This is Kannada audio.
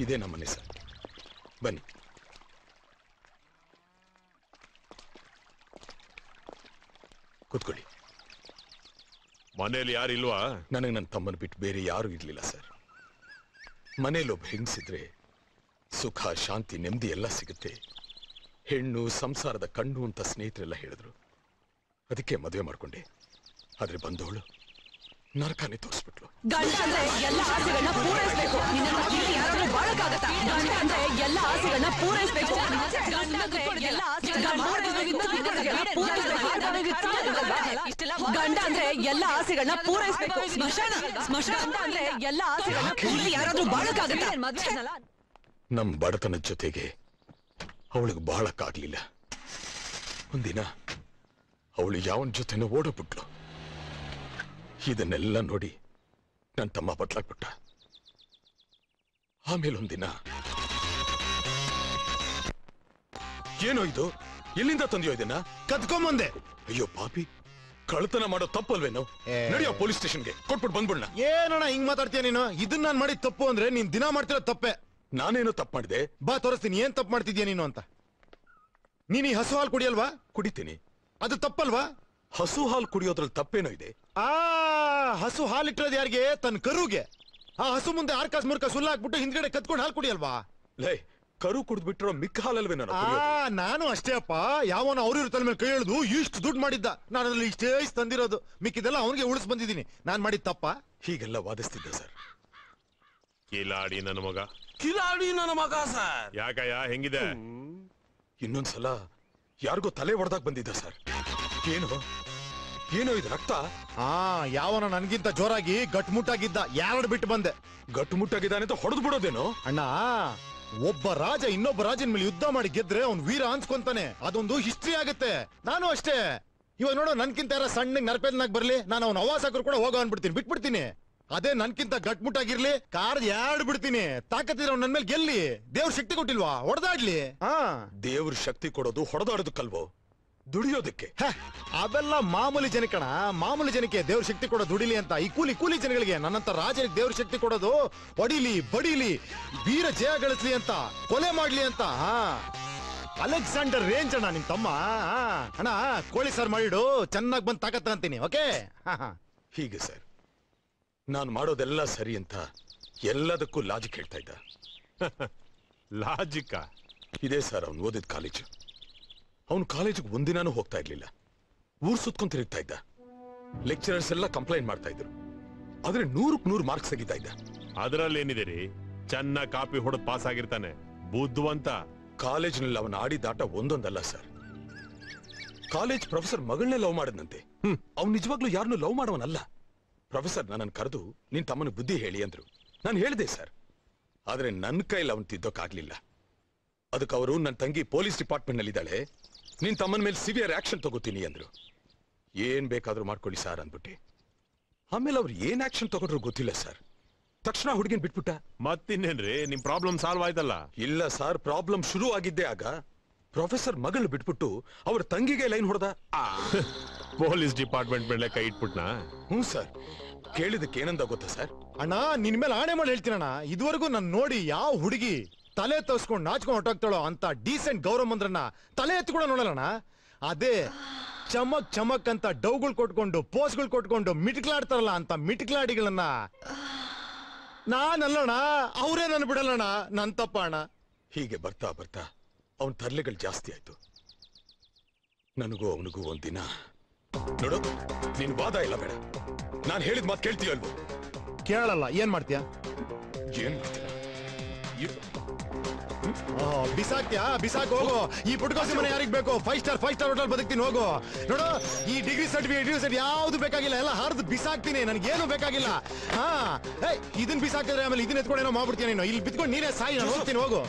ಇದೇ ನಮ್ಮನೆ ಸರ್. ಬನ್ನಿ. ಕೂತ್ಕೊಳ್ಳಿ. ಮನೇಲಿ ಯಾರಿಲ್ವಾ ನನಗೆ ನನ್ನ ತಮ್ಮನ ಬಿಟ್ಟು ಬೇರೆ ಯಾರು ಇರಲಿಲ್ಲ ಸರ್. ಮನೇಲಿ ಒಬ್ಬ ಹೆಂಗಸಿದ್ರೆ ಸುಖ ಶಾಂತಿ ನೆಮ್ಮದಿ ಎಲ್ಲ ಸಿಗುತ್ತೆ. ಹೆಣ್ಣು ಸಂಸಾರದ ಕಣ್ಣು ಅಂತ ಸ್ನೇಹಿತರೆಲ್ಲ ಹೇಳಿದ್ರು. ಅದಕ್ಕೆ ಮದುವೆ ಮಾಡ್ಕೊಂಡೆ. ಆದ್ರೆ ಬಂದವಳು ನರಕಾನೆ ತೋರಿಸ್ಬಿಟ್ಲು. ಗಂಡ ಅಂದ್ರೆ ಎಲ್ಲ ಆಸೆಗಳನ್ನ ಅಂದ್ರೆ ಎಲ್ಲ ಆಸೆಗಳನ್ನ ಪೂರೈಸಬೇಕು. ಗಂಡ ಅಂದ್ರೆ ಎಲ್ಲ ಆಸೆಗಳನ್ನ ಪೂರೈಸ್ಬೇಕು. ಸ್ಮಶಾನ ಸ್ಮಶಾನ ಅಂದ್ರೆ ಎಲ್ಲ ಆಸೆಗಳನ್ನ ಇಲ್ಲಿ ಯಾರಾದ್ರೂ ಬಾಳಕ್ಕಾಗತ್ತಾ? ನಮ್ ಬಡತನದ ಜೊತೆಗೆ ಅವಳಿಗೆ ಬಾಳಕ್ಕಾಗ್ಲಿಲ್ಲ. ಒಂದಿನ ಅವಳು ಯಾವನ ಜೊತೆನೋ ಓಡೋಗ್ಬಿಟ್ಲು ಇದನ್ನೆಲ್ಲ ನೋಡಿ ನನ್ನ ತಮ್ಮ ಬದಲಾಗ್ಬಿಟ್ಟ. ಆಮೇಲೆ ಒಂದಿನ ಏನೋ ಇದು? ಎಲ್ಲಿಂದ ತಂದೆಯೋ ಇದನ್ನ? ಕದ್ಕೊಂಬಂದೆ ಅಯ್ಯೋ ಪಾಪಿ. ಕಳ್ತನ ಮಾಡೋ ತಪ್ಪಲ್ವೇನು. ನಡೆಯೋ ಪೊಲೀಸ್ ಸ್ಟೇಷನ್ಗೆ. ಕೊಟ್ಬಿಟ್ಟು ಬಂದ್ಬಿಡ್ನ. ಏನಣ್ಣ ಹಿಂಗ್ ಮಾತಾಡ್ತೀಯ ನೀನು? ಇದನ್ನ ನಾನ್ ಮಾಡಿದ ತಪ್ಪು ಅಂದ್ರೆ ನೀನ್ ದಿನ ಮಾಡ್ತಿರೋ ತಪ್ಪೆ. ನಾನೇನು ತಪ್ಪು ಮಾಡಿದೆ? ಬಾ ತೋರಿಸ್ತೀನಿ. ಏನ್ ತಪ್ಪು ಮಾಡ್ತಿದ್ಯಾ ನೀನು ಅಂತ? ನೀನ್ ಈ ಹಸು ಹಾಲು ಕುಡಿಯಲ್ವಾ? ಕುಡಿತೀನಿ. ಅದು ತಪ್ಪಲ್ವಾ? ಹಸು ಹಾಲು ಕುಡಿಯೋದ್ರಲ್ಲಿ ತಪ್ಪೇನೋ ಇದೆ? ಆ ಹಸು ಹಾಲಿಟ್ಟಿರೋದು ಯಾರಿಗೆ? ತನ್ನ ಕರುಗೆ. ಆ ಹಸು ಮುಂದೆ ಆರ್ಕಾಸ್ ಮುರ್ಕ ಸುಲ್ಲ ಹಾಕ್ಬಿಟ್ಟು ಹಿಂದ್ಗಡೆ ಕತ್ಕೊಂಡು ಹಾಲು ಕುಡಿಯಲ್ವಾ? ಲೇ ಕರು ಕುಡಿದ್ಬಿಟ್ಟಿರೋ ಮಿಕ್ಕ ಹಾಲಲ್ವೇ ನಾನು ಆ ನಾನು ಅಷ್ಟೇ ಅಪ್ಪ. ಯಾವನ ಅವ್ರ ತಲೆ ಮೇಲೆ ಕೈ ಎಳ್ದು ಇಷ್ಟು ದುಡ್ಡು ಮಾಡಿದ್ದ. ನಾನು ಅದ್ರಲ್ಲಿ ಇಷ್ಟೇ ಇಷ್ಟ್ ತಂದಿರೋದು. ಮಿಕ್ಕಿದೆಲ್ಲ ಅವನಿಗೆ ಉಳಿಸ್ ಬಂದಿದ್ದೀನಿ. ನಾನ್ ಮಾಡಿದ ತಪ್ಪ. ಹೀಗೆಲ್ಲ ವಾದಿಸ್ತಿದ್ದೆ ಸರ್. ಕಿಲಾಡಿ ನನ್ನ ಮಗ. ಕಿಲಾಡಿ ನನ್ನ ಮಗ ಸರ್. ಯಾಕಯ್ಯ? ಹೆಂಗಿದೆ? ಇನ್ನೊಂದ್ಸಲ ಯಾರಿಗೋ ತಲೆ ಹೊಡೆದಾಗ ಬಂದಿದ್ದ ಸರ್. ಏನು? ಏನು ಇದು ರಕ್ತ? ಆ ಯಾವನ ನನ್ಗಿಂತ ಜೋರಾಗಿ ಗಟ್ಮುಟ್ಟಾಗಿದ್ದ. ಯಾರು ಬಿಟ್ಟು ಬಂದೆ? ಗಟ್ಟುಮುಟ್ಟಾಗಿದ್ದಾನೆ ಅಂತ ಹೊಡೆದು ಬಿಡೋದೇನೋ ಅಣ್ಣ ಒಬ್ಬ ರಾಜ ಇನ್ನೊಬ್ಬ ರಾಜನ ಮೇಲೆ ಯುದ್ಧ ಮಾಡಿ ಗೆದ್ರೆ ಅವ್ನ್ ವೀರ ಅನ್ಸ್ಕೊಂತಾನೆ. ಅದೊಂದು ಹಿಸ್ಟ್ರಿ ಆಗುತ್ತೆ. ನಾನು ಅಷ್ಟೇ. ಇವಾಗ ನೋಡು ನನ್ಕಿಂತ ಯಾರ ಸಣ್ಣ ನರಪೇದನಾಗ್ ಬರ್ಲಿ ನಾನು ಅವ್ನ ಅವಾಸಕರು ಕೂಡ ಹೋಗೋ ಅನ್ಬಿಡ್ತೀನಿ ಬಿಟ್ಬಿಡ್ತೀನಿ. ಅದೇ ನನ್ಕಿಂತ ಗಟ್ಮುಟ್ಟಾಗಿರ್ಲಿ ಕಾರ್ ಯಾಡ್ ಬಿಡ್ತೀನಿ ತಾಕತ್ತಿದ್ರೆ ಅವ್ನ ನನ್ ಮೇಲೆ ಗೆಲ್ಲಿ. ದೇವ್ರ ಶಕ್ತಿ ಕೊಟ್ಟಿಲ್ವಾ? ಹೊಡೆದಾಡ್ಲಿ. ಹಾ. ದೇವ್ರ ಶಕ್ತಿ ಕೊಡೋದು ಹೊಡೆದಾಡೋದಕ್ಕಲ್ವೋ ದುಡಿಯೋದಕ್ಕೆ. ಅವೆಲ್ಲ ಮಾಮೂಲಿ ಜನಕಣ ಮಾಮೂಲಿ ಜನಕ್ಕೆ ದೇವ್ರ ಶಕ್ತಿ ಕೊಡೋ ದುಡಿಲಿ ಅಂತ. ಈ ಕೂಲಿ ಕೂಲಿ ಜನಗಳಿಗೆ ನನ್ನಂತ ರಾಜನಿಗೆ ದೇವ್ರ ಶಕ್ತಿ ಕೊಡೋದು ಹೊಡಿಲಿ ಬಡಿಲಿ ವೀರ ಜಯ ಗಳಿಸ್ಲಿ ಅಂತ ಕೊಲೆ ಮಾಡ್ಲಿ ಅಂತ ಹಾ. ಅಲೆಕ್ಸಾಂಡರ್ ರೇಂಜ್ ಅಣ್ಣ ನಿಮ್ ತಮ್ಮ ಅಣ್ಣ ಕೋಳಿ ಸರ್ ಮಾಡಿಡು ಚೆನ್ನಾಗಿ ಬಂದು ತಾಕತ್ ಅಂತೀನಿ ಓಕೆ? ಹೀಗೆ ಸರ್. ನಾನು ಮಾಡೋದೆಲ್ಲ ಸರಿ ಅಂತ ಎಲ್ಲದಕ್ಕೂ ಲಾಜಿಕ್ ಹೇಳ್ತಾ ಇದ್ದ. ಲಾಜಿಕ್ಕ ಇದೇ ಸರ್ ಅವ್ನು ಓದಿದ ಕಾಲೇಜು ಅವನು ಕಾಲೇಜಿಗೆ ಒಂದಿನಾನು ಹೋಗ್ತಾ ಇರ್ಲಿಲ್ಲ. ಊರ್ ಸುತ್ಕೊಂಡ್ ತಿರುಗ್ತಾ ಇದ್ದ. ಲೆಕ್ಚರರ್ಸ್ ಎಲ್ಲ ಕಂಪ್ಲೇಂಟ್ ಮಾಡ್ತಾ ಇದ್ರು. ಆದ್ರೆ ನೂರಕ್ ನೂರು ಮಾರ್ಕ್ಸ್ ತೆಗಿತಾ ಇದ್ದ. ಅದ್ರಲ್ಲಿ ಏನಿದೆ ರೀ? ಚೆನ್ನಾಗಿ ಕಾಪಿ ಹೊಡೆದ್ ಪಾಸ್ ಆಗಿರ್ತಾನೆ. ಬುದ್ಧವಂತ ಕಾಲೇಜಿನಲ್ಲಿ ಅವನ ಆಡಿದಾಟ ಒಂದೊಂದಲ್ಲ ಸರ್ ಕಾಲೇಜ್ ಪ್ರೊಫೆಸರ್ ಮಗಳನ್ನೇ ಲವ್ ಮಾಡಿದ್ನಂತೆ. ಅವ್ನು ನಿಜವಾಗ್ಲೂ ಯಾರನ್ನೂ ಲವ್ ಮಾಡವನಲ್ಲ. ಪ್ರೊಫೆಸರ್ ನನ್ನನ್ನು ಕರೆದು ನಿನ್ ತಮ್ಮನ ಬುದ್ಧಿ ಹೇಳಿ ಅಂದ್ರು. ನಾನು ಹೇಳಿದೆ ಸರ್ ಆದ್ರೆ ನನ್ನ ಕೈಲಿ ಅವನು ತಿದ್ದೋಕಾಗ್ಲಿಲ್ಲ. ಅದಕ್ಕೆ ಅವರು ನನ್ನ ತಂಗಿ ಪೊಲೀಸ್ ಡಿಪಾರ್ಟ್ಮೆಂಟ್ ನಲ್ಲಿದ್ದಾಳೆ. ನಿನ್ ತಮ್ಮನ ಮೇಲೆ ಸಿವಿಯರ್ ಆಕ್ಷನ್ ತಗೋತೀನಿ ಅಂದ್ರು. ಏನ್ ಬೇಕಾದ್ರೂ ಮಾಡ್ಕೊಳ್ಳಿ ಸರ್ ಅಂದ್ಬಿಟ್ಟು. ಆಮೇಲೆ ಅವ್ರು ಏನ್ ಆಕ್ಷನ್ ತಗೊಂಡ್ರು ಗೊತ್ತಿಲ್ಲ ಸರ್. ತಕ್ಷಣ ಹುಡುಗಿನ ಬಿಟ್ಬಿಟ್ಟ. ಮತ್ತಿನ್ನೇನ್ರಿ ನಿಮ್ ಪ್ರಾಬ್ಲಮ್ ಸಾಲ್ವ್ ಆಯ್ತಲ್ಲ? ಇಲ್ಲ ಸರ್ ಪ್ರಾಬ್ಲಮ್ ಶುರು ಆಗಿದ್ದೆ ಆಗ ಪ್ರೊಫೆಸರ್ ಮಗಳು ಬಿಟ್ಬಿಟ್ಟು ಅವ್ರ ತಂಗಿಗೆ ಲೈನ್ ಹೊಡೆದ. ಪೊಲೀಸ್ ಡಿಪಾರ್ಟ್ಮೆಂಟ್ ಮೇಲೆ ಕೈ ಇಟ್ಬಿಟ್ನಾ? ಹ್ಞೂ ಸರ್. ಕೇಳಿದಕ್ಕೆ ಏನಂದ ಗೊತ್ತಾ ಸರ್? ಅಣ್ಣ ನಿನ್ ಮೇಲೆ ಆಣೆ ಮಾಡಿ ಹೇಳ್ತೀನಣ್ಣ. ಇದುವರೆಗೂ ನಾನು ನೋಡಿ ಯಾವ ಹುಡುಗಿ ತಲೆ ತೋರಿಸ್ಕೊಂಡು ನಾಚ್ಕೊಂಡು ಹೊಟ್ಟೋಗ್ತಾಳೋ ಅಂತ ಡೀಸೆಂಟ್ ಗೌರವ ಮಂದ್ರನ್ನ ತಲೆ ಎತ್ತಿ ಕೂಡ ನೋಡೋಣ ಅದೇ ಚಮಕ್ ಚಮಕ್ ಅಂತ ಡೌಗಳು ಕೊಟ್ಕೊಂಡು ಪೋಸ್ಗಳು ಕೊಟ್ಕೊಂಡು ಮಿಟ್ಕ್ಲಾಡ್ತಾರಲ್ಲ ಅಂತ ಮಿಟ್ಕ್ಲಾಡಿಗಳನ್ನ. ನಾನಲ್ಲೋಣ ಅವರೇ ನನ್ನ ಬಿಡಲ್ಲಣ ನನ್ ತಪ್ಪ ಅಣ್ಣ ಹೀಗೆ ಬರ್ತಾ ಬರ್ತಾ ಅವನ ತರ್ಲೆಗಳು ಜಾಸ್ತಿ ಆಯ್ತು. ನನಗೂ ಅವನಿಗೂ ಒಂದಿನ ನೋಡು ನಿನ್ ವಾದ ಇಲ್ಲ ಬೇಡ. ನಾನು ಹೇಳಿದ ಮಾತು ಕೇಳ್ತೀಯಲ್ವೋ ಕೇಳಲ್ಲ ಏನ್ ಮಾಡ್ತೀಯ? ಏನ್ ಮಾಡ್ತೀಯ. ಬಿಸಾಕ್ತ್ಯಾ? ಬಿಸಾಕ್ ಹೋಗು. ಈ ಪುಟ್ಕೋಸಿ ಮನೆ ಯಾರಿಗ್ ಬೇಕು? Five star five star hotel ಬದುಕ್ತೀನಿ, ಹೋಗು. ನೋಡು, ಈ ಡಿಗ್ರಿ ಸರ್ಟಿಫಿಕೇಟ್ ಡಿಗ್ರಿ ಸರ್ಟಿಫಿಕೇಟ್ ಯಾವ್ದು ಬೇಕಾಗಿಲ್ಲ. ಎಲ್ಲ ಹರಿದು ಬಿಸಾಕ್ತೀನಿ. ನನ್ಗೇನು ಬೇಕಾಗಿಲ್ಲ. ಹಾ, ಏಯ್, ಇದನ್ ಬಿಸಾಕಿದ್ರೆ ಆಮೇಲೆ ಇದನ್ನ ಎತ್ಕೊಂಡೇನೋ ಮಾಡ್ಬಿಡ್ತೀನಿ ನೀನು? ಇಲ್ಲಿ ಬಿತ್ಕೊಂಡು ನೀನೇ ಸಾಯಿ, ನಾನು ಹೋಗ್ತೀನಿ, ಹೋಗು.